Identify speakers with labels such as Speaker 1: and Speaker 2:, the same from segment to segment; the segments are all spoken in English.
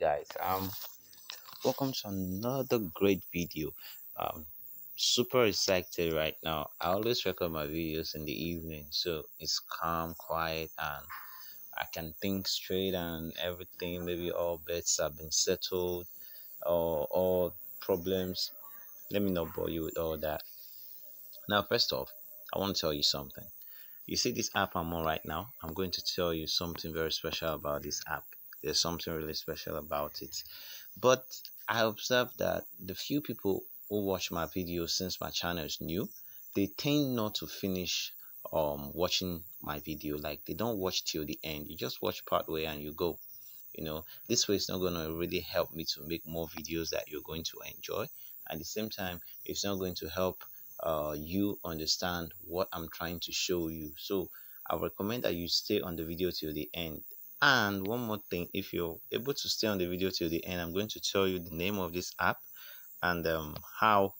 Speaker 1: guys um welcome to another great video. Um super excited right now. I always record my videos in the evening so it's calm quiet and i can think straight and everything maybe all bets have been settled or all problems. Let me not bore you with all that. Now first off i want to tell you something. You see this app i'm on right now? I'm going to tell you something very special about this app there's something really special about it. But I observed that the few people who watch my videos since my channel is new, they tend not to finish um watching my video. Like they don't watch till the end. You just watch part way and you go. You know, this way it's not gonna really help me to make more videos that you're going to enjoy. At the same time, it's not going to help uh, you understand what I'm trying to show you. So I recommend that you stay on the video till the end and one more thing if you're able to stay on the video till the end i'm going to tell you the name of this app and um, how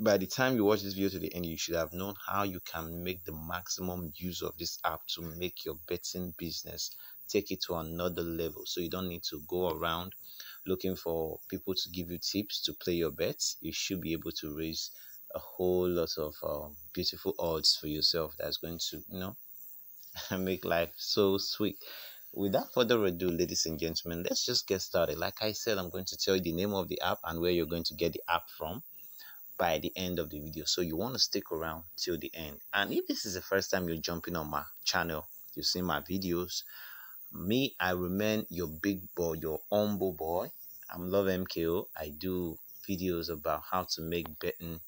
Speaker 1: by the time you watch this video to the end you should have known how you can make the maximum use of this app to make your betting business take it to another level. So you don't need to go around looking for people to give you tips to play your bets. You should be able to raise a whole lot of um, beautiful odds for yourself that's going to you know and make life so sweet. Without further ado, ladies and gentlemen, let's just get started. Like I said, I'm going to tell you the name of the app and where you're going to get the app from by the end of the video. So you want to stick around till the end. And if this is the first time you're jumping on my channel, you've seen my videos, me, I remain your big boy, your humble boy. I'm Love MKO. I do videos about how to make betting,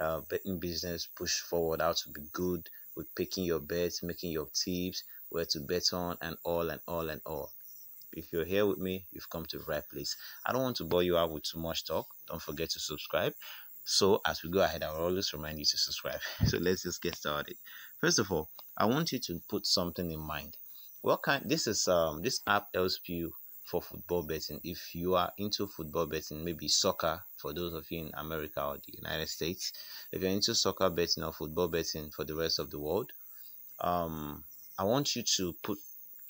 Speaker 1: uh, betting business push forward, how to be good, with picking your bets, making your tips, where to bet on, and all and all and all. If you're here with me, you've come to the right place. I don't want to bore you out with too much talk. Don't forget to subscribe. So as we go ahead, I will always remind you to subscribe. so let's just get started. First of all, I want you to put something in mind. What kind? This is um this app helps you for football betting. If you are into football betting, maybe soccer for those of you in America or the United States, if you're into soccer betting or football betting for the rest of the world, um, I want you to put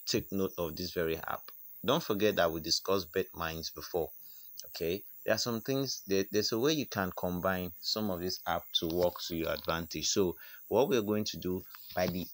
Speaker 1: take note of this very app. Don't forget that we discussed BetMines before. Okay, there are some things that there's a way you can combine some of this app to work to your advantage. So what we're going to do by the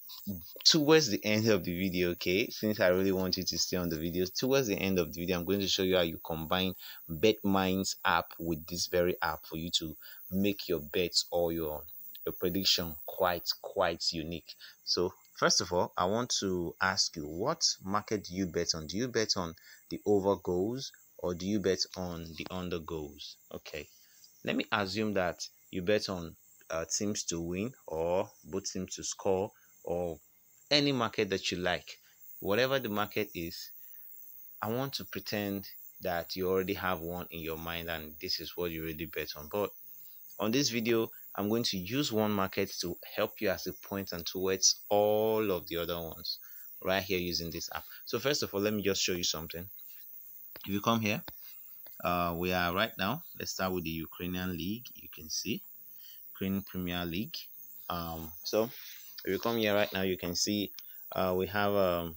Speaker 1: towards the end of the video okay since i really want you to stay on the video towards the end of the video i'm going to show you how you combine betmines app with this very app for you to make your bets or your your prediction quite quite unique so first of all i want to ask you what market do you bet on do you bet on the over goals or do you bet on the under goals okay. Let me assume that you bet on uh, teams to win or both teams to score or any market that you like. Whatever the market is i want to pretend that you already have one in your mind and this is what you really bet on. But on this video i'm going to use one market to help you as a point and towards all of the other ones right here using this app. So first of all let me just show you something if you come here uh, we are right now let's start with the ukrainian league you can see Ukraine Premier League. Um, so if you come here right now, you can see uh, we have um,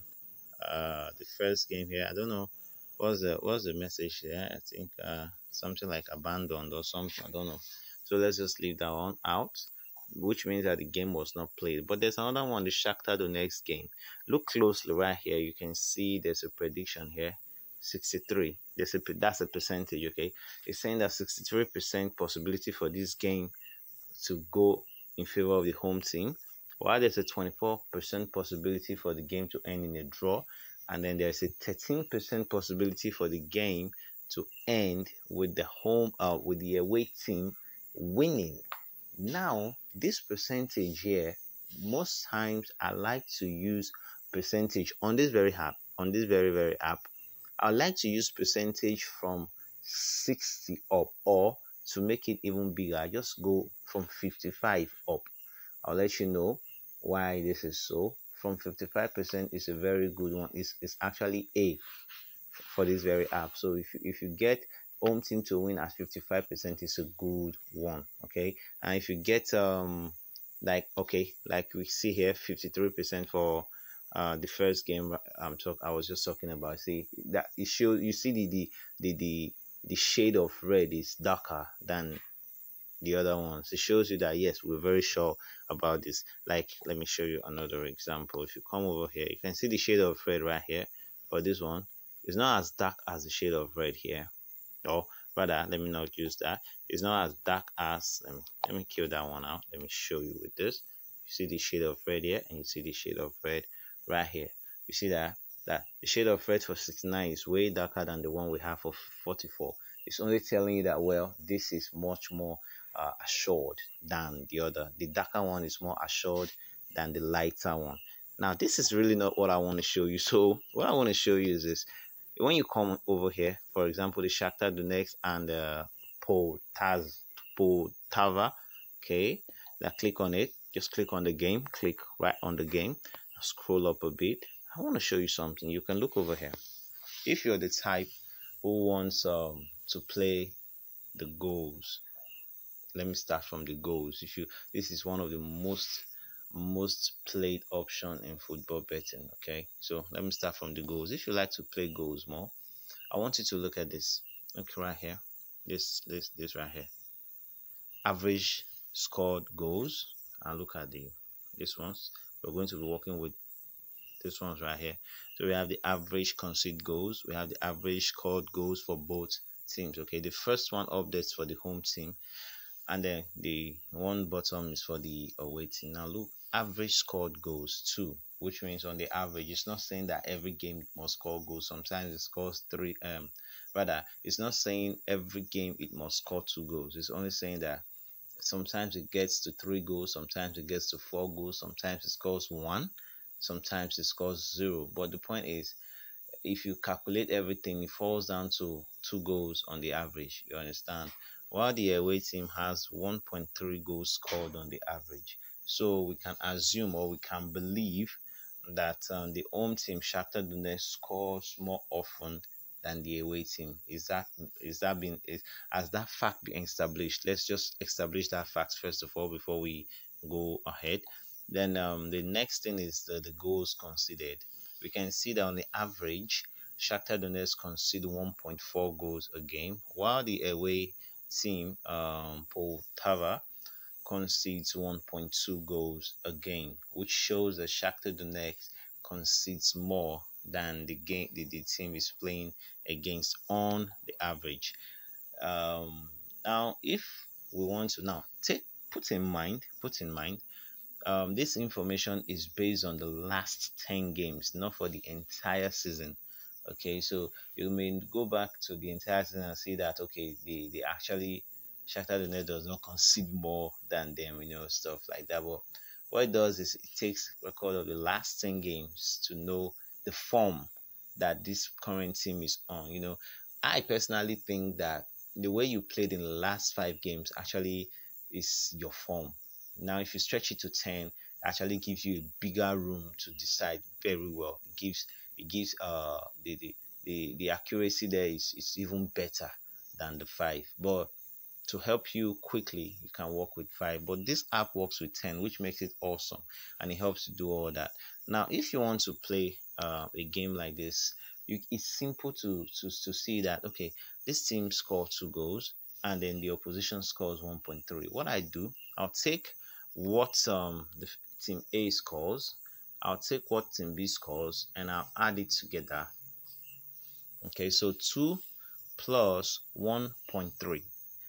Speaker 1: uh, the first game here. I don't know what's the what's the message there. I think uh, something like abandoned or something. I don't know. So let's just leave that one out, which means that the game was not played. But there's another one, the Shakhtar Donetsk game. Look closely right here. You can see there's a prediction here. 63 there's a that's a percentage okay it's saying that 63 percent possibility for this game to go in favor of the home team, while there's a 24% possibility for the game to end in a draw, and then there's a 13% possibility for the game to end with the home uh, with the away team winning. Now, this percentage here, most times I like to use percentage on this very app, on this very very app. I like to use percentage from 60 up or to make it even bigger. I just go from 55 up. I'll let you know why this is so. From 55% is a very good one. It's, it's actually A for this very app. So if you, if you get home team to win at 55% is a good one okay? And if you get um like okay like we see here 53% for uh, the first game I'm talk I was just talking about. See that it shows you see the the the the, the shade of red is darker than the other ones. It shows you that yes, we're very sure about this. Like let me show you another example. If you come over here, you can see the shade of red right here for this one. It's not as dark as the shade of red here. Or rather, let me not use that. It's not as dark as let me let me kill that one out. Let me show you with this. You see the shade of red here and you see the shade of red right here. You see that that the shade of red for 69 is way darker than the one we have for 44. It's only telling you that well, this is much more uh, assured than the other. The darker one is more assured than the lighter one. Now, this is really not what I want to show you. So, what I want to show you is this. When you come over here, for example, the Shakhtar Donetsk and the uh, Poltava, okay, now click on it. Just click on the game. Click right on the game. Scroll up a bit. I want to show you something. You can look over here. If you're the type who wants um, to play the goals let me start from the goals. If you this is one of the most most played option in football betting okay? So let me start from the goals. If you like to play goals more i want you to look at this. Look right here. This this this right here. Average scored goals. And look at the this ones we're going to be working with this ones right here. So we have the average concede goals we have the average scored goals for both teams okay? The first one updates for the home team and then the one bottom is for the awaiting now look average scored goals two, which means on the average it's not saying that every game must score goals. Sometimes it scores three um rather it's not saying every game it must score two goals. It's only saying that sometimes it gets to three goals sometimes it gets to four goals sometimes it scores one sometimes it scores zero but the point is if you calculate everything it falls down to two goals on the average you understand while the away team has 1.3 goals scored on the average. So we can assume or we can believe that um, the home team Shakhtar Donetsk scores more often than the away team. Is that is that been is, has that fact been established? Let's just establish that fact first of all before we go ahead. Then um, the next thing is the, the goals conceded. We can see that on the average, Shakhtar Donetsk concede 1.4 goals a game, while the away team, um, Poltava, concedes 1.2 goals a game, which shows that Shakhtar Donetsk concedes more than the game the, the team is playing against on the average. Um, now, if we want to now take put in mind, put in mind, um, this information is based on the last 10 games, not for the entire season okay so you may go back to the entire season and see that okay they, they actually Shakhtar Donetsk does not concede more than them you know stuff like that but what it does is it takes record of the last 10 games to know the form that this current team is on you know. I personally think that the way you played in the last five games actually is your form. Now if you stretch it to 10 actually gives you a bigger room to decide very well. It gives it gives uh the the, the, the accuracy there is, is even better than the 5 but to help you quickly you can work with 5 but this app works with 10 which makes it awesome and it helps you do all that. Now if you want to play uh, a game like this you, it's simple to, to to see that okay this team scored two goals and then the opposition scores 1.3 what i do i'll take what um the team a scores I'll take what team B scores and I'll add it together. Okay, so 2 plus 1.3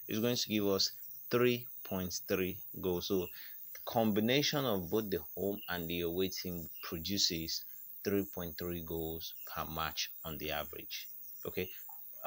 Speaker 1: is going to give us 3.3 goals. So combination of both the home and the away team produces 3.3 goals per match on the average. Okay,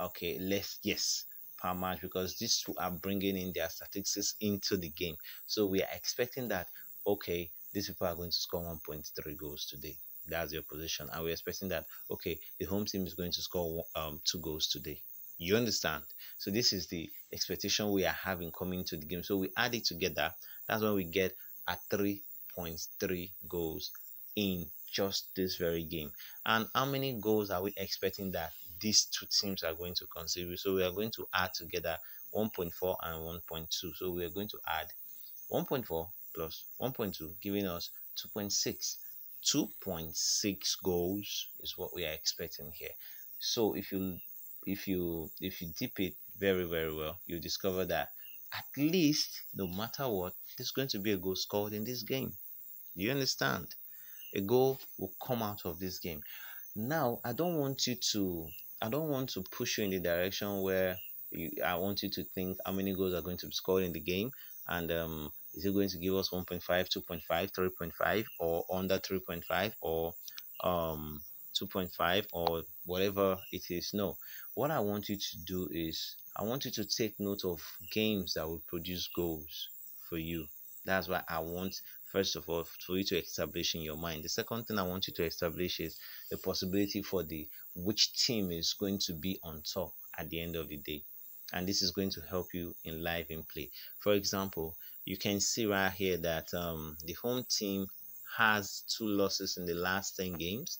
Speaker 1: okay, let's yes per match because these two are bringing in their statistics into the game. So we are expecting that okay, these people are going to score 1.3 goals today. That's your position. And we're expecting that, okay, the home team is going to score um, two goals today. You understand? So this is the expectation we are having coming to the game. So we add it together. That's when we get a 3.3 goals in just this very game. And how many goals are we expecting that these two teams are going to contribute? So we are going to add together 1.4 and 1.2. So we are going to add 1.4 plus 1.2 giving us 2.6 2.6 goals is what we are expecting here. So if you if you if you dip it very very well, you discover that at least no matter what, there's going to be a goal scored in this game. Do you understand? A goal will come out of this game. Now, I don't want you to I don't want to push you in the direction where you, I want you to think how many goals are going to be scored in the game and um, is it going to give us 1.5, 2.5, 3.5 or under 3.5 or um 2.5 or whatever it is? No. What I want you to do is I want you to take note of games that will produce goals for you. That's why I want first of all for you to establish in your mind. The second thing I want you to establish is the possibility for the which team is going to be on top at the end of the day. And this is going to help you in live in play. For example, you can see right here that um, the home team has two losses in the last 10 games,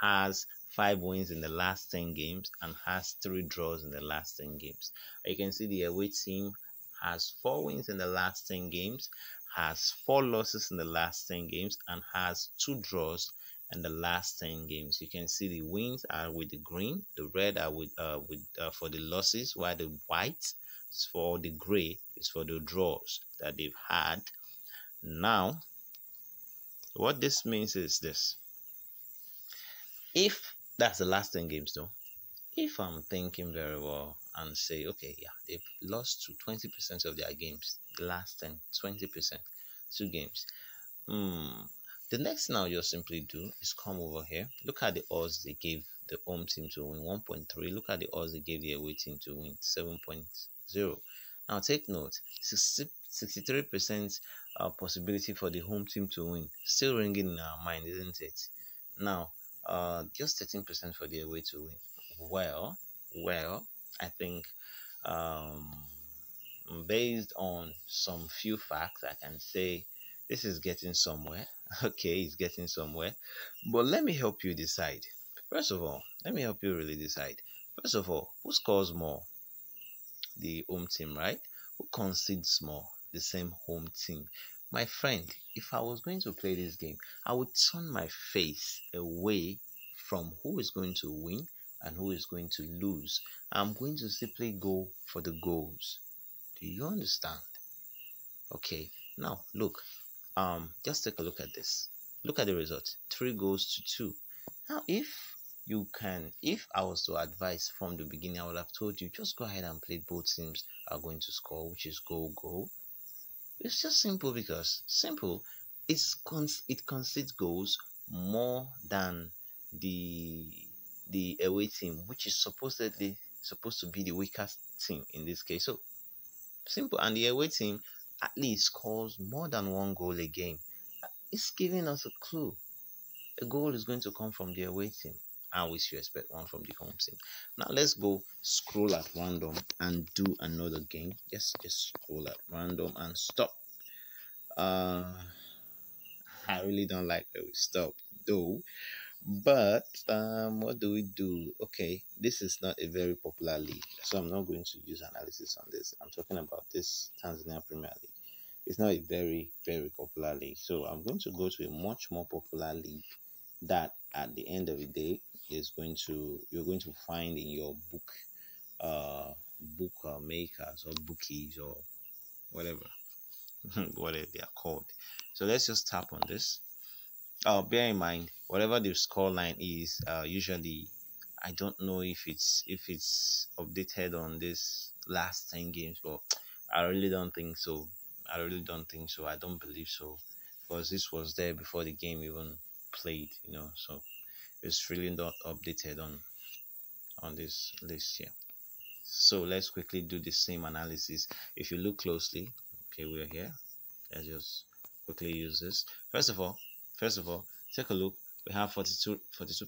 Speaker 1: has five wins in the last 10 games, and has three draws in the last 10 games. You can see the away team has four wins in the last 10 games, has four losses in the last 10 games, and has two draws in the last 10 games. You can see the wins are with the green, the red are with uh, with uh, for the losses, while the white is for the gray is for the draws that they've had. Now, what this means is this. If that's the last 10 games though, if I'm thinking very well and say, okay, yeah, they've lost to 20% of their games, the last 10, 20%, two games. Hmm. The next I'll just simply do is come over here. Look at the odds they gave the home team to win 1.3. Look at the odds they gave the away team to win 7.0. Now take note, 63% uh, possibility for the home team to win. Still ringing in our mind, isn't it? Now, uh, just 13% for the away to win. Well, well, I think um, based on some few facts, I can say this is getting somewhere. Okay, it's getting somewhere. But let me help you decide. First of all, let me help you really decide. First of all, who scores more? the home team, right? Who concedes more? The same home team. My friend, if I was going to play this game, I would turn my face away from who is going to win and who is going to lose. I'm going to simply go for the goals. Do you understand? Okay, now look, um, just take a look at this. Look at the result. Three goals to two. Now, if you can if i was to advise from the beginning i would have told you just go ahead and play both teams are going to score which is goal goal it's just simple because simple it's cons- it concedes goals more than the the away team which is supposedly supposed to be the weakest team in this case. So simple and the away team at least scores more than one goal a game. It's giving us a clue. A goal is going to come from the away team and we should expect one from the home team. Now let's go scroll at random and do another game. Just just scroll at random and stop. Uh, I really don't like where we stop though. But um, what do we do? Okay, this is not a very popular league, so I'm not going to use analysis on this. I'm talking about this Tanzania Premier League. It's not a very very popular league, so I'm going to go to a much more popular league that at the end of the day is going to you're going to find in your book uh book uh, makers or bookies or whatever whatever they are called. So let's just tap on this. Uh bear in mind whatever the score line is uh usually i don't know if it's if it's updated on this last 10 games but i really don't think so. I really don't think so. I don't believe so because this was there before the game even played you know so it's really not updated on on this list here. So let's quickly do the same analysis. If you look closely okay we're here. Let's just quickly use this. First of all first of all take a look. We have 42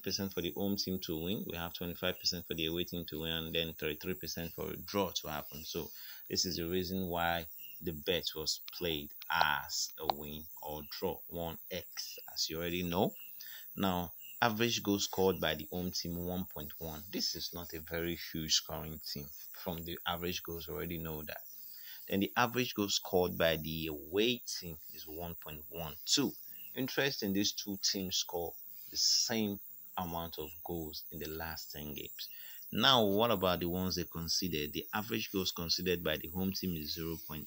Speaker 1: percent for the home team to win. We have 25 percent for the away team to win and then 33 percent for a draw to happen. So this is the reason why the bet was played as a win or draw 1x as you already know. Now Average goals scored by the home team 1.1. This is not a very huge scoring team. From the average goals, already know that. Then the average goals scored by the away team is 1.12. Interesting, these two teams score the same amount of goals in the last 10 games. Now, what about the ones they conceded? The average goals conceded by the home team is 0.8.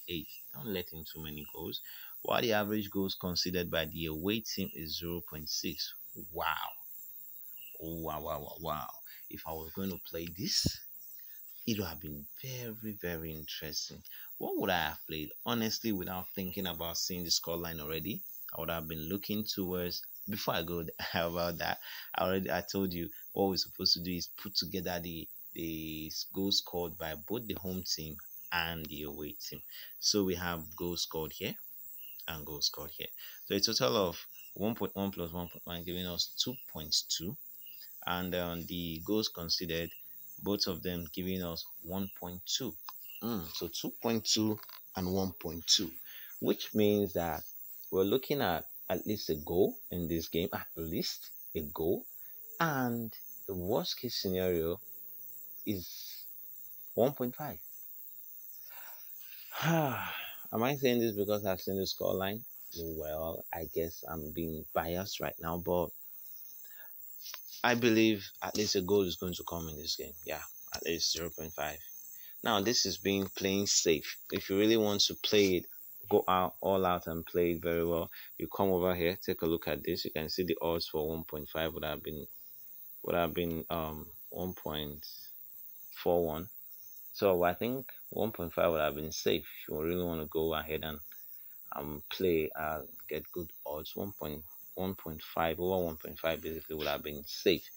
Speaker 1: Don't let in too many goals. While the average goals conceded by the away team is 0.6. Wow. Oh, wow, wow, wow, wow. If I was going to play this, it would have been very, very interesting. What would I have played? Honestly, without thinking about seeing the scoreline already, I would have been looking towards before I go about that, I already I told you what we're supposed to do is put together the the goals scored by both the home team and the away team. So we have goals scored here and goals scored here. So a total of 1.1 plus 1.1 giving us 2.2 and um, the goals considered both of them giving us 1.2 mm, so 2.2 and 1.2 which means that we're looking at at least a goal in this game, at least a goal. And the worst case scenario is 1.5. Am I saying this because I've seen the scoreline? Well, I guess I'm being biased right now, but I believe at least a goal is going to come in this game. Yeah, at least 0.5. Now, this is being playing safe. If you really want to play it go out all out and play it very well. You come over here, take a look at this. You can see the odds for 1.5 would have been would have been um 1.41. So I think 1.5 would have been safe if you really want to go ahead and um play uh, get good odds. 1.1.5 over 1.5 basically would have been safe.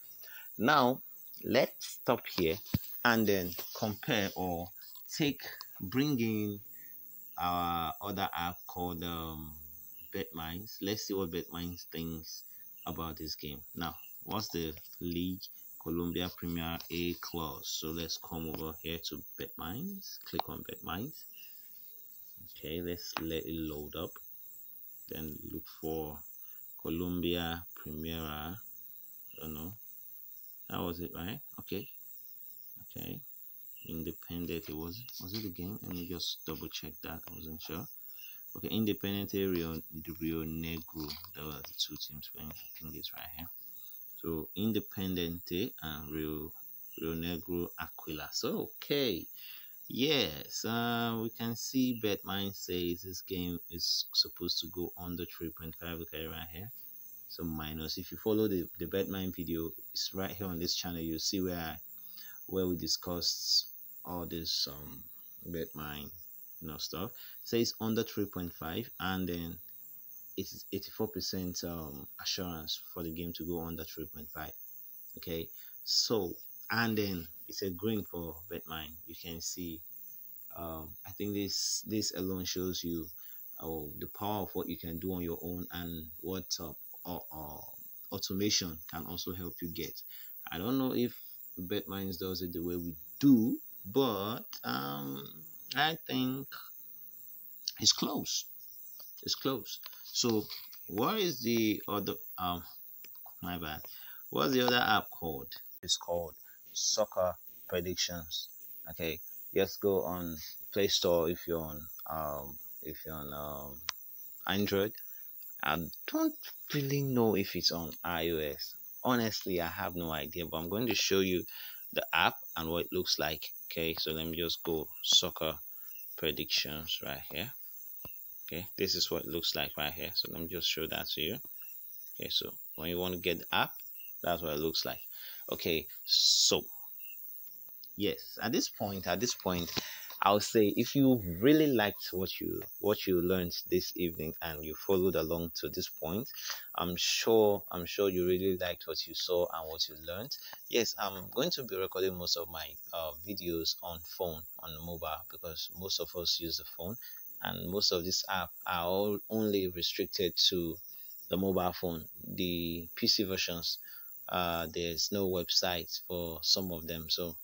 Speaker 1: Now let's stop here and then compare or take bring in our other app called um, BetMines. Let's see what BetMines thinks about this game. Now, what's the league? Colombia Premier A clause. So let's come over here to BetMines. Click on BetMines. Okay, let's let it load up. Then look for Colombia Primera. I don't know. That was it, right? Okay. Okay independent it was was it again let me just double check that i wasn't sure okay independent rio rio negro there were the two teams playing i think it's right here so independente and rio rio negro aquila so okay yes uh we can see betmine says this game is supposed to go under 3.5 look at right here. So minus if you follow the the betmine video it's right here on this channel you'll see where I, where we discussed all this um mine you know stuff. Says under 3.5 and then it's 84% um assurance for the game to go under 3.5 okay? So and then it's a green for mine you can see um i think this this alone shows you uh, the power of what you can do on your own and what uh, uh, automation can also help you get i don't know if BetMines does it the way we do but um, I think it's close. It's close. So what is the other? Um, my bad. What's the other app called? It's called Soccer Predictions. Okay, just go on Play Store if you're on um if you're on um Android. I don't really know if it's on iOS. Honestly, I have no idea, but I'm going to show you the app and what it looks like okay so let me just go soccer predictions right here okay this is what it looks like right here so let me just show that to you okay so when you want to get the app that's what it looks like okay so yes at this point at this point I'll say if you really liked what you what you learned this evening and you followed along to this point, I'm sure I'm sure you really liked what you saw and what you learned. Yes, I'm going to be recording most of my uh, videos on phone on the mobile because most of us use the phone and most of these apps are all only restricted to the mobile phone. The PC versions, uh, there's no website for some of them, so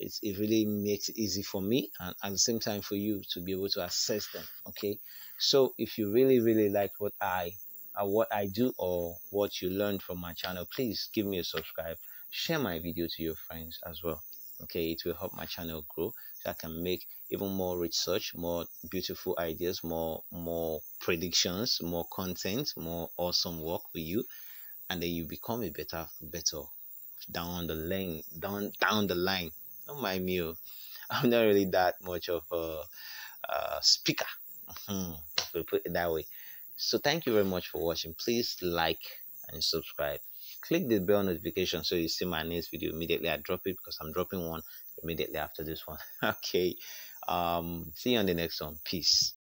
Speaker 1: it's, it really makes it easy for me and at the same time for you to be able to access them okay? So if you really really like what i uh, what i do or what you learned from my channel please give me a subscribe. Share my video to your friends as well okay? It will help my channel grow so i can make even more research more beautiful ideas more more predictions more content more awesome work for you and then you become a better better down the lane down down the line. Don't mind me oh. i'm not really that much of a, a speaker. Mm-hmm. we'll put it that way. So thank you very much for watching. Please like and subscribe. Click the bell notification so you see my next video immediately i drop it because i'm dropping one immediately after this one. Okay. Um see you on the next one. Peace